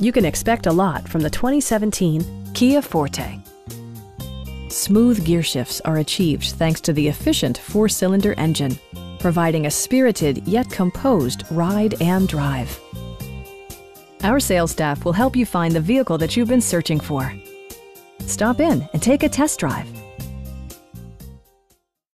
you can expect a lot from the 2017 Kia Forte. Smooth gear shifts are achieved thanks to the efficient four-cylinder engine, providing a spirited yet composed ride and drive. Our sales staff will help you find the vehicle that you've been searching for. Stop in and take a test drive.